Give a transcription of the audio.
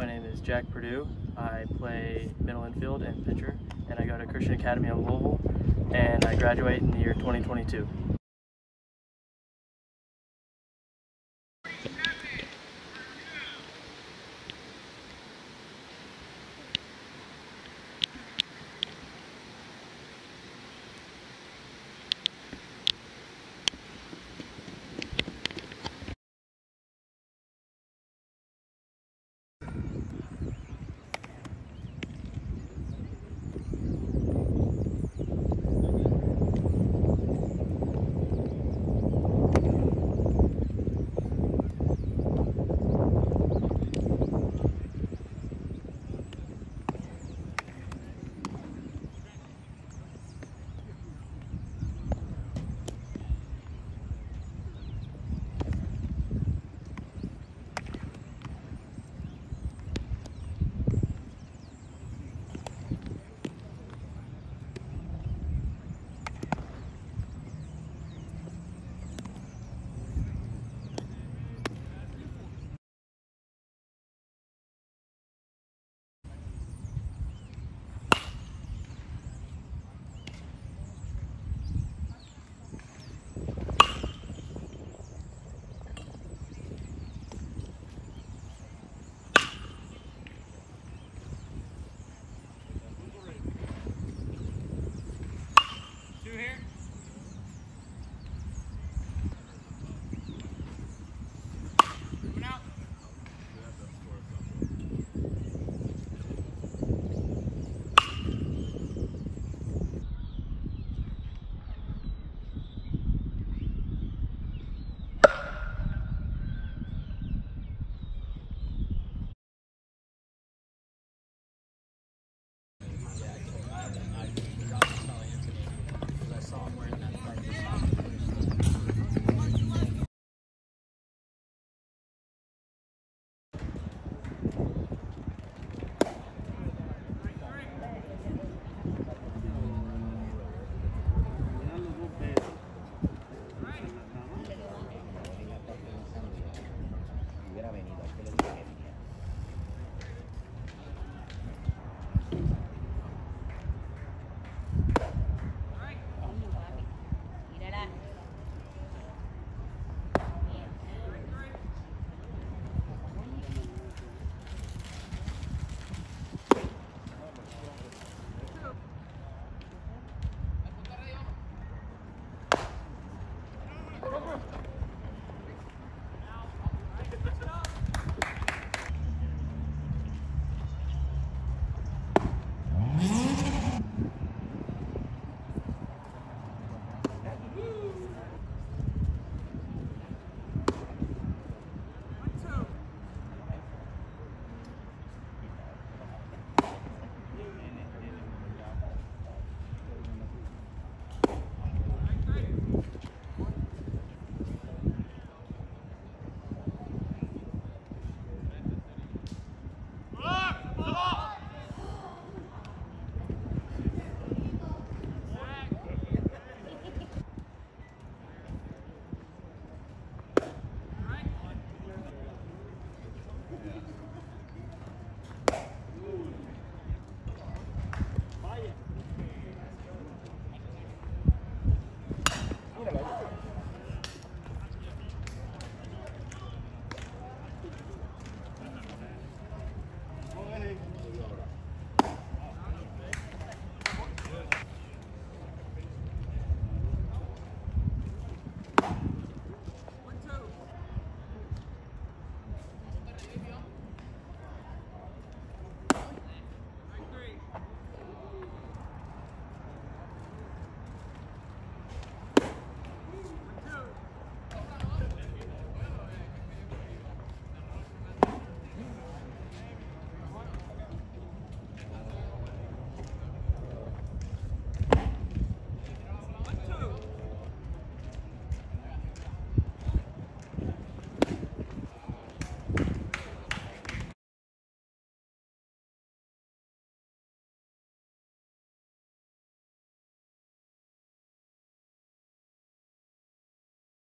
My name is Jack Perdue. I play middle infield and pitcher, and I go to Christian Academy of Louisville, and I graduate in the year 2022.